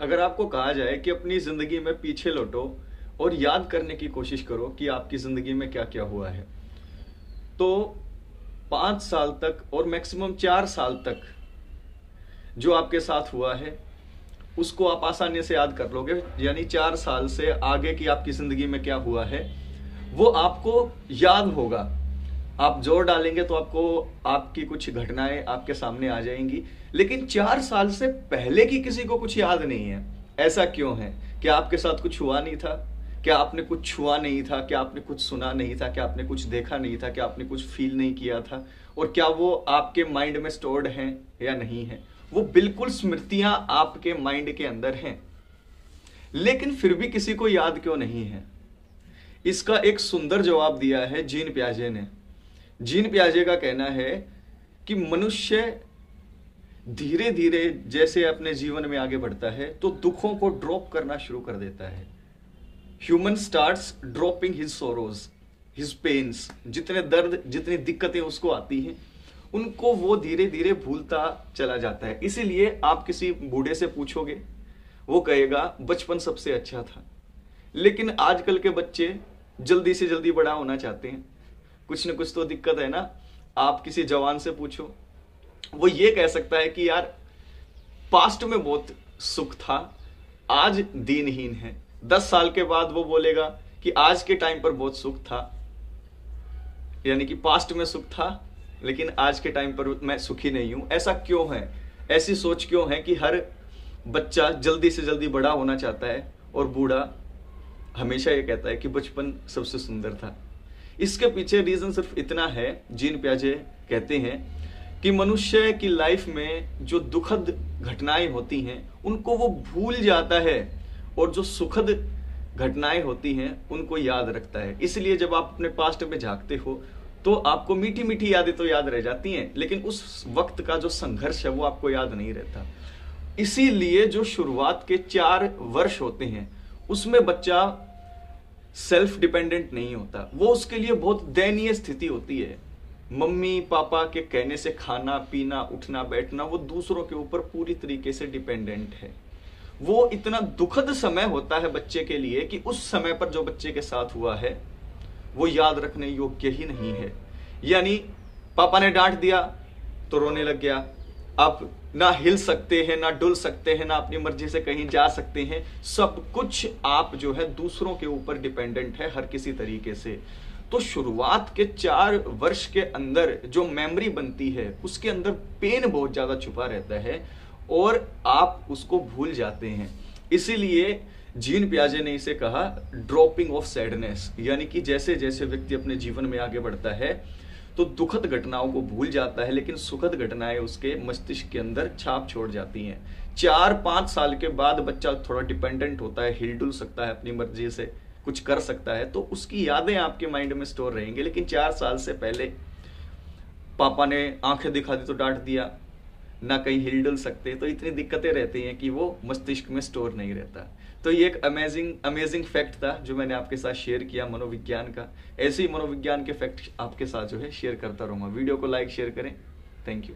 अगर आपको कहा जाए कि अपनी ज़िंदगी में पीछे लौटो और याद करने की कोशिश करो कि आपकी ज़िंदगी में क्या क्या हुआ है। तो पाँच साल तक और मैक्सिमम चार साल तक जो आपके साथ हुआ है, उसको आप आसानी से याद कर लोगे। यानी चार साल से आगे की आपकी ज़िंदगी में क्या हुआ है, वो आपको याद होगा। आप ज़ोर डालेंगे तो आपको आपकी कुछ घटनाएँ आपके सामने आ जाएँगी। लेकिन चार साल से पहले की किसी को कुछ याद नहीं है। ऐसा क्यों है? क्या आपके साथ कुछ हुआ नहीं था? क्या आपने कुछ छुआ नहीं था? क्या आपने कुछ सुना नहीं था? क्या आपने कुछ देखा नहीं था? क्या आपने कुछ फील नहीं किया था? और क्या वो आपके माइंड में स्टोर्ड है या नहीं है? वो बिल्कुल स्मृतियाँ आपके माइंड के अंदर हैं। लेकिन फिर भी किसी को याद क्यों नहीं है? इसका एक सुंदर जवाब दिया है जीन प्याजे ने। जीन प्याजे का कहना है कि मनुष्य धीरे धीरे जैसे अपने जीवन में आगे बढ़ता है तो दुखों को ड्रॉप करना शुरू कर देता है। Human starts dropping his sorrows his pains जितने दर्द, जितनी दिक्कतें उसको आती हैं, उनको वो धीरे धीरे भूलता चला जाता है। इसीलिए आप किसी बूढ़े से पूछोगे, वो कहेगा, बचपन सबसे अच्छा था। लेकिन आजकल के बच्चे जल्दी से जल्दी बड़ा होना चाहते हैं। कुछ ना कुछ तो दिक्कत है ना। आप किसी जवान से पूछो। वो ये कह सकता है कि यार पास्ट में बहुत सुख था, आज दीनहीन है। दस साल के बाद वो बोलेगा कि आज के टाइम पर बहुत सुख था। यानी कि पास्ट में सुख था, लेकिन आज के टाइम पर मैं सुखी नहीं हूँ। ऐसा क्यों है? ऐसी सोच क्यों है कि हर बच्चा जल्दी से जल्दी बड़ा होना चाहता है और बूढ़ा हमेशा ये कहता है कि बचपन सबसे सुंदर था। इसके पीछे रीजन सिर्फ़ इतना है, जीन प्याजे कहते हैं कि मनुष्य की लाइफ में जो दुखद घटनाएँ होती हैं, उनको वो भूल जाता है और जो सुखद घटनाएँ होती हैं, उनको याद रखता है। इसलिए जब आप अपने पास्ट में झांकते हो तो आपको मीठी मीठी यादें तो याद रह जाती हैं, लेकिन उस वक्त का जो संघर्ष है, वो आपको याद नहीं रहता। इसीलिए जो शुरुआत के चार वर्ष होते हैं, उसमें बच्चा सेल्फ डिपेंडेंट नहीं होता। वो उसके लिए बहुत दयनीय स्थिति होती है। मम्मी, पापा के कहने से खाना, पीना, उठना, बैठना, वो दूसरों के ऊपर पूरी तरीके से डिपेंडेंट है। वो इतना दुखद समय होता है बच्चे के लिए कि उस समय पर जो बच्चे के साथ हुआ है, वो याद रखने योग्य ही नहीं है। यानी, पापा ने डांट दिया तो रोने लग गया। आप ना हिल सकते हैं, ना डुल सकते हैं, ना अपनी मर्ज़ी से कहीं जा सकते हैं। सब कुछ आप जो है दूसरों के ऊपर डिपेंडेंट है हर किसी तरीके से। तो शुरुआत के चार वर्ष के अंदर जो मेमोरी बनती है, उसके अंदर पेन बहुत ज़्यादा छुपा रहता है और आप उसको भूल जाते हैं। इसीलिए जीन प्याजे ने इसे कहा ड्रॉपिंग ऑफ़ सैडनेस यानी कि जैसे जैसे व्यक्ति अपने जीवन में आगे बढ़ता है तो दुखद घटनाओं को भूल जाता है, लेकिन सुखद घटनाएँ उसके मस्तिष्क के अंदर छाप छोड़ जाती हैं। चार पाँच साल के बाद बच्चा थोड़ा डिपेंडेंट होता है हिलडुल सकता है अपनी मर्ज़ी से, कुछ कर सकता है तो उसकी यादें आपके माइंड में स्टोर रहेंगे, लेकिन चार साल से पहले पापा ने आँखें दिखा दी तो डांट दिया ना कहीं हिल डुल सकते तो इतनी दिक्कतें रहती हैं कि वो मस्तिष्क में स्टोर नहीं रहता। तो ये एक अमेजिंग अमेजिंग फैक्ट था जो मैंने आपके साथ शेयर किया मनोविज्ञान का। ऐसे ही मनोविज्ञान के फैक्ट आपके साथ जो है शेयर करता रहूँगा। वीडियो को लाइक शेयर करें। Thank you